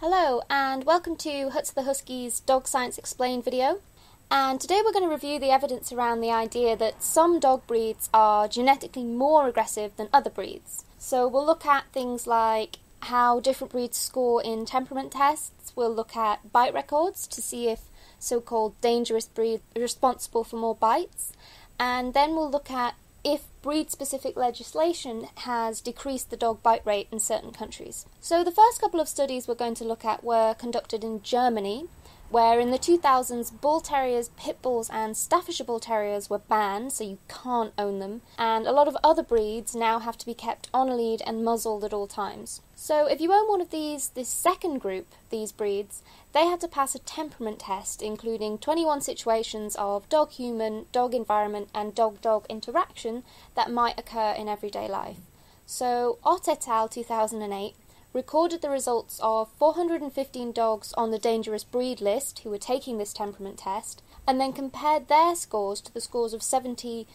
Hello, and welcome to Hutser the Husky's Dog Science Explained video. And today we're going to review the evidence around the idea that some dog breeds are genetically more aggressive than other breeds. So we'll look at things like how different breeds score in temperament tests, we'll look at bite records to see if so called dangerous breeds are responsible for more bites, and then we'll look at if breed specific legislation has decreased the dog bite rate in certain countries. So, the first couple of studies we're going to look at were conducted in Germany, where in the 2000s bull terriers, pit bulls, and Staffordshire bull terriers were banned, so you can't own them, and a lot of other breeds now have to be kept on a lead and muzzled at all times. So if you own one of these, this second group, these breeds, they had to pass a temperament test, including 21 situations of dog human, dog environment, and dog dog interaction that might occur in everyday life. So Ott et al. 2008 recorded the results of 415 dogs on the dangerous breed list who were taking this temperament test, and then compared their scores to the scores of 70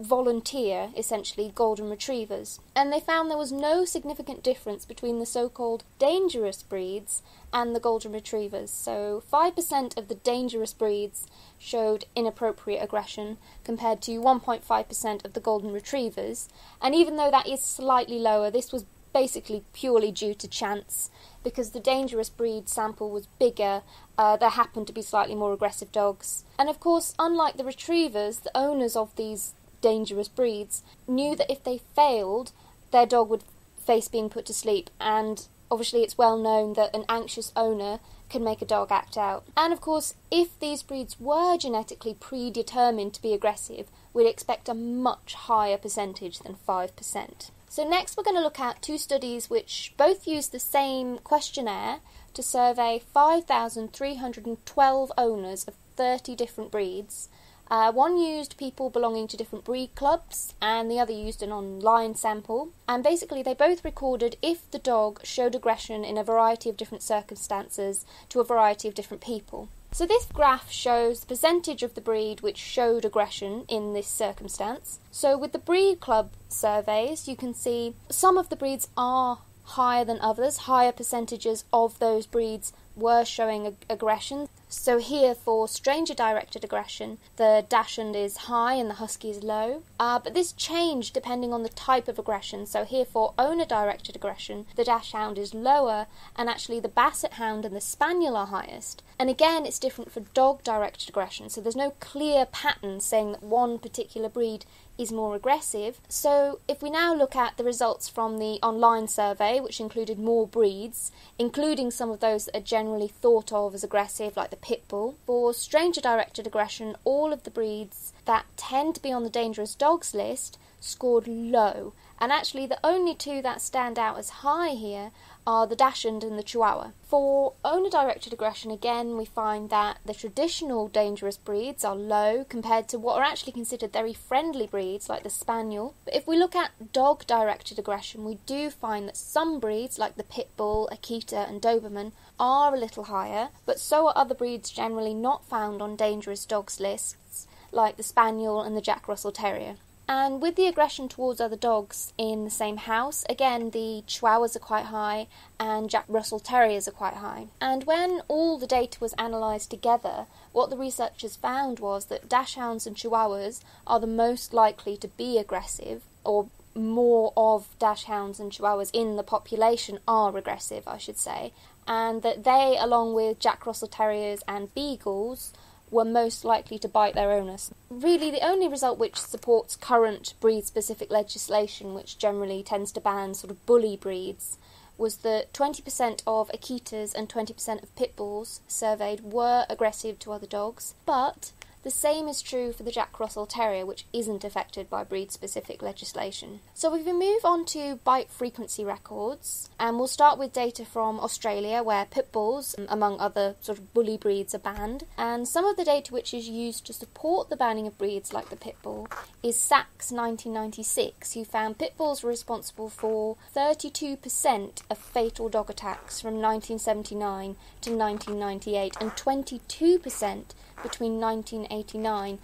volunteer, essentially golden retrievers. And they found there was no significant difference between the so called dangerous breeds and the golden retrievers. So 5% of the dangerous breeds showed inappropriate aggression compared to 1.5% of the golden retrievers. And even though that is slightly lower, this was basically purely due to chance because the dangerous breed sample was bigger, uh, there happened to be slightly more aggressive dogs. And of course, unlike the retrievers, the owners of these dangerous breeds knew that if they failed, their dog would face being put to sleep, and obviously it's well known that an anxious owner can make a dog act out. And of course, if these breeds were genetically predetermined to be aggressive, we'd expect a much higher percentage than 5%. So, next we're going to look at two studies which both use the same questionnaire to survey 5,312 owners of 30 different breeds. Uh, one used people belonging to different breed clubs, and the other used an online sample. And basically, they both recorded if the dog showed aggression in a variety of different circumstances to a variety of different people. So this graph shows the percentage of the breed which showed aggression in this circumstance. So with the breed club surveys, you can see some of the breeds are higher than others, higher percentages of those breeds were showing ag- aggression. So here for stranger directed aggression, the dachshund is high and the husky is low. Uh, but this changed depending on the type of aggression. So here for owner directed aggression, the dachshund is lower, and actually the basset hound and the spaniel are highest. And again, it's different for dog directed aggression. So there's no clear pattern saying that one particular breed is more aggressive. So, if we now look at the results from the online survey, which included more breeds, including some of those that are generally thought of as aggressive, like the pit bull, for stranger directed aggression, all of the breeds that tend to be on the dangerous dogs list scored low. And actually, the only two that stand out as high here are the Dachshund and the Chihuahua. For owner directed aggression, again, we find that the traditional dangerous breeds are low compared to what are actually considered very friendly breeds like the Spaniel. But if we look at dog directed aggression, we do find that some breeds like the Pit Bull, Akita, and Doberman are a little higher, but so are other breeds generally not found on dangerous dogs lists like the Spaniel and the Jack Russell Terrier. And with the aggression towards other dogs in the same house, again, the Chihuahuas are quite high and Jack Russell Terriers are quite high. And when all the data was analysed together, what the researchers found was that Dachshunds and Chihuahuas are the most likely to be aggressive, or more of Dachshunds and Chihuahuas in the population are aggressive, I should say, and that they, along with Jack Russell Terriers and Beagles, were most likely to bite their owners. Really, the only result which supports current breed specific legislation, which generally tends to ban sort of bully breeds, was that 20% of Akitas and 20% of Pit Bulls surveyed were aggressive to other dogs, but the same is true for the Jack Russell Terrier, which isn't affected by breed specific legislation. So, if we move on to bite frequency records, and we'll start with data from Australia, where pit bulls, among other sort of bully breeds, are banned. And some of the data which is used to support the banning of breeds like the pit bull is Sacks 1996, who found pit bulls were responsible for 32% of fatal dog attacks from 1979 to 1998 and 22% between 1989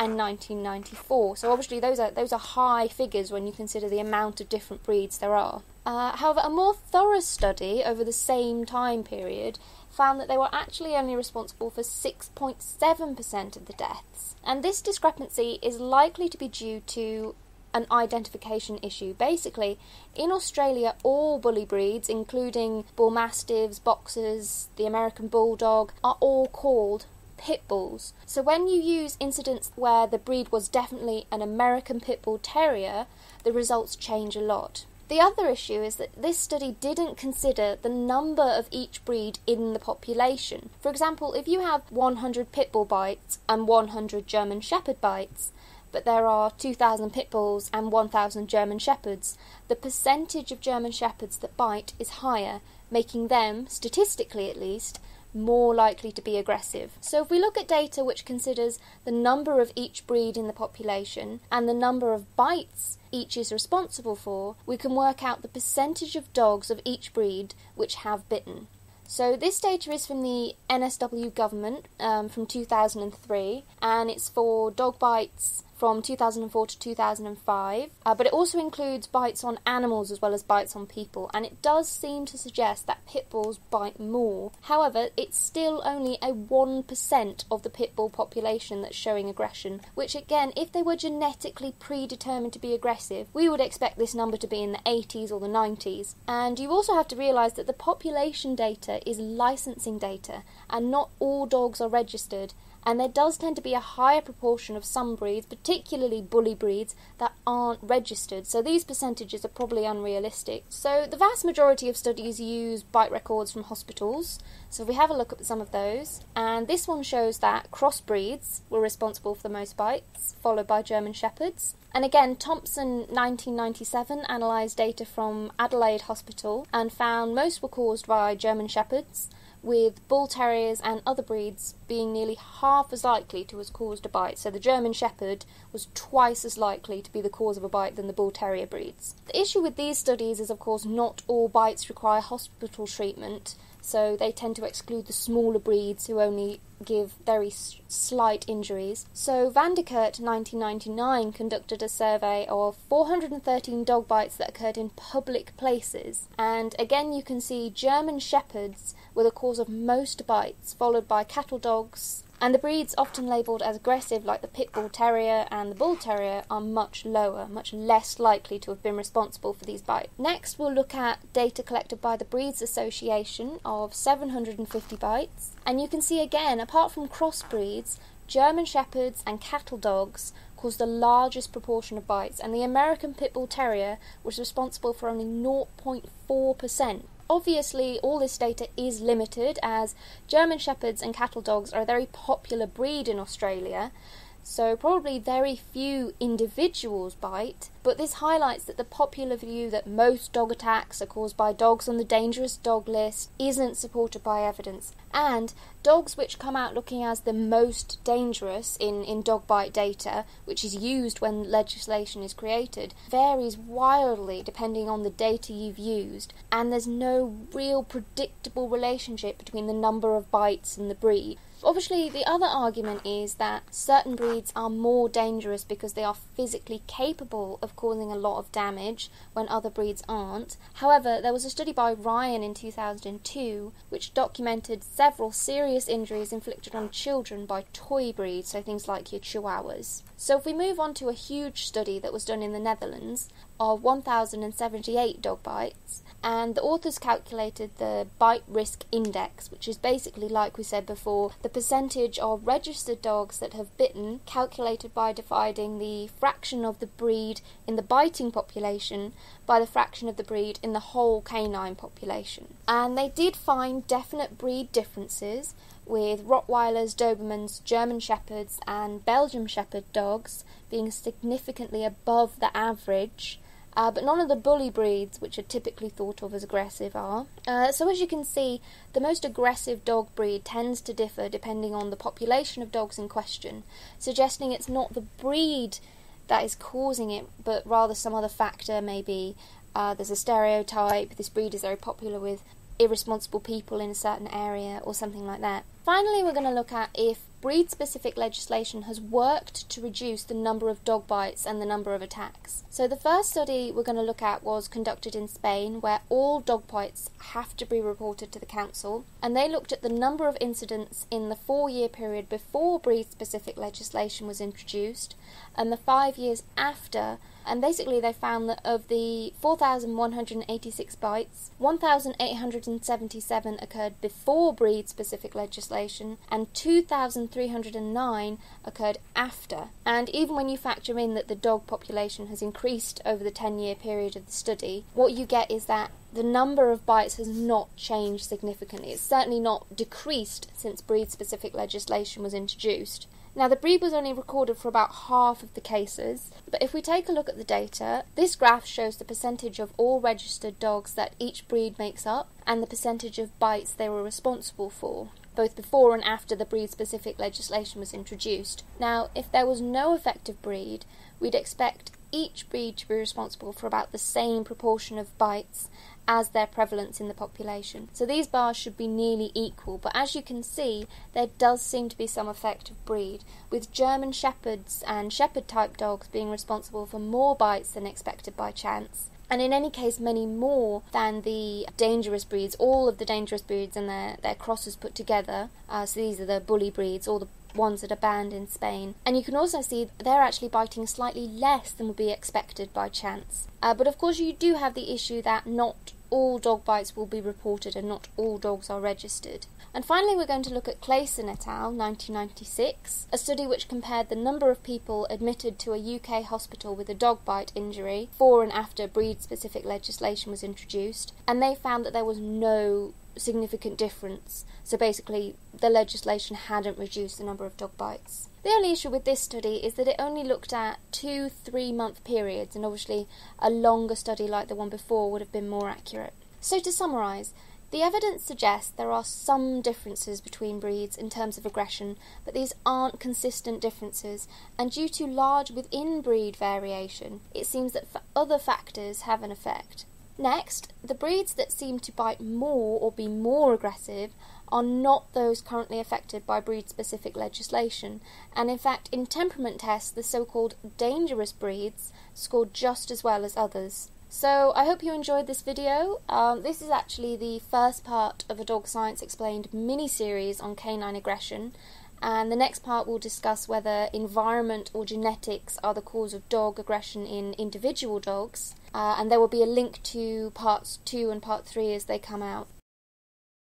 and 1994. So obviously those are those are high figures when you consider the amount of different breeds there are. Uh, however, a more thorough study over the same time period found that they were actually only responsible for 6.7% of the deaths. And this discrepancy is likely to be due to an identification issue. Basically, in Australia, all bully breeds, including bull mastiffs, boxers, the American bulldog, are all called pit bulls. So when you use incidents where the breed was definitely an American pit bull terrier, the results change a lot. The other issue is that this study didn't consider the number of each breed in the population. For example, if you have 100 pit bull bites and 100 German Shepherd bites, but there are 2,000 pit bulls and 1,000 German Shepherds, the percentage of German Shepherds that bite is higher, making them, statistically at least, more likely to be aggressive. So, if we look at data which considers the number of each breed in the population and the number of bites each is responsible for, we can work out the percentage of dogs of each breed which have bitten. So, this data is from the NSW government um, from 2003 and it's for dog bites from 2004 to 2005, uh, but it also includes bites on animals as well as bites on people, and it does seem to suggest that pit bulls bite more. However, it's still only a 1% of the pit bull population that's showing aggression, which again, if they were genetically predetermined to be aggressive, we would expect this number to be in the 80s or the 90s. And you also have to realise that the population data is licensing data, and not all dogs are registered and there does tend to be a higher proportion of some breeds, particularly bully breeds, that aren't registered. So these percentages are probably unrealistic. So the vast majority of studies use bite records from hospitals. So we have a look at some of those, and this one shows that crossbreeds were responsible for the most bites, followed by German Shepherds. And again, Thompson 1997 analysed data from Adelaide Hospital and found most were caused by German Shepherds, with bull terriers and other breeds being nearly half as likely to have caused a bite. So the German Shepherd was twice as likely to be the cause of a bite than the bull terrier breeds. The issue with these studies is, of course, not all bites require hospital treatment, so they tend to exclude the smaller breeds who only give very slight injuries. So Van der Kurt 1999 conducted a survey of 413 dog bites that occurred in public places, and again you can see German Shepherds were the cause of most bites, followed by cattle dogs, and the breeds often labelled as aggressive, like the Pit Bull Terrier and the Bull Terrier, are much lower, much less likely to have been responsible for these bites. Next, we'll look at data collected by the Breeds Association of 750 bites, and you can see again, apart from crossbreeds, German Shepherds and cattle dogs caused the largest proportion of bites, and the American Pit Bull Terrier was responsible for only 0.4%. Obviously, all this data is limited as German Shepherds and cattle dogs are a very popular breed in Australia, so probably very few individuals bite, but this highlights that the popular view that most dog attacks are caused by dogs on the dangerous dog list isn't supported by evidence. And dogs which come out looking as the most dangerous in, in dog bite data, which is used when legislation is created, varies wildly depending on the data you've used, and there's no real predictable relationship between the number of bites and the breed. Obviously, the other argument is that certain breeds are more dangerous because they are physically capable of causing a lot of damage when other breeds aren't. However, there was a study by Ryan in 2002 which documented several serious injuries inflicted on children by toy breeds, so things like your chihuahuas. So, if we move on to a huge study that was done in the Netherlands of 1,078 dog bites, and the authors calculated the bite risk index, which is basically, like we said before, the percentage of registered dogs that have bitten, calculated by dividing the fraction of the breed in the biting population by the fraction of the breed in the whole canine population. And they did find definite breed differences with Rottweilers, Dobermans, German Shepherds, and Belgian Shepherd dogs being significantly above the average uh, but none of the bully breeds, which are typically thought of as aggressive, are. Uh, so, as you can see, the most aggressive dog breed tends to differ depending on the population of dogs in question, suggesting it's not the breed that is causing it, but rather some other factor, maybe uh, there's a stereotype, this breed is very popular with irresponsible people in a certain area, or something like that. Finally, we're going to look at if breed specific legislation has worked to reduce the number of dog bites and the number of attacks. So, the first study we're going to look at was conducted in Spain, where all dog bites have to be reported to the council, and they looked at the number of incidents in the four year period before breed specific legislation was introduced and the five years after and basically they found that of the 4,186 bites, 1,877 occurred before breed specific legislation and 2,309 occurred after. And even when you factor in that the dog population has increased over the 10 year period of the study, what you get is that the number of bites has not changed significantly. It's certainly not decreased since breed specific legislation was introduced. Now, the breed was only recorded for about half of the cases, but if we take a look at the data, this graph shows the percentage of all registered dogs that each breed makes up and the percentage of bites they were responsible for both before and after the breed specific legislation was introduced. Now, if there was no effective breed, we'd expect each breed to be responsible for about the same proportion of bites as their prevalence in the population. So these bars should be nearly equal, but as you can see, there does seem to be some effect of breed, with German Shepherds and Shepherd type dogs being responsible for more bites than expected by chance. And in any case, many more than the dangerous breeds, all of the dangerous breeds and their, their crosses put together. Uh, so these are the bully breeds, all the ones that are banned in Spain. And you can also see they're actually biting slightly less than would be expected by chance. Uh, but of course, you do have the issue that not all dog bites will be reported and not all dogs are registered. And finally, we're going to look at Klaassen et al. 1996, a study which compared the number of people admitted to a UK hospital with a dog bite injury before and after breed specific legislation was introduced, and they found that there was no significant difference. So basically, the legislation hadn't reduced the number of dog bites. The only issue with this study is that it only looked at two three month periods, and obviously, a longer study like the one before would have been more accurate. So, to summarise, the evidence suggests there are some differences between breeds in terms of aggression, but these aren't consistent differences, and due to large within breed variation, it seems that other factors have an effect. Next, the breeds that seem to bite more or be more aggressive are not those currently affected by breed specific legislation, and in fact, in temperament tests, the so called dangerous breeds scored just as well as others. So, I hope you enjoyed this video. Um, this is actually the first part of a Dog Science Explained mini series on canine aggression, and the next part will discuss whether environment or genetics are the cause of dog aggression in individual dogs. Uh, and there will be a link to parts two and part three as they come out.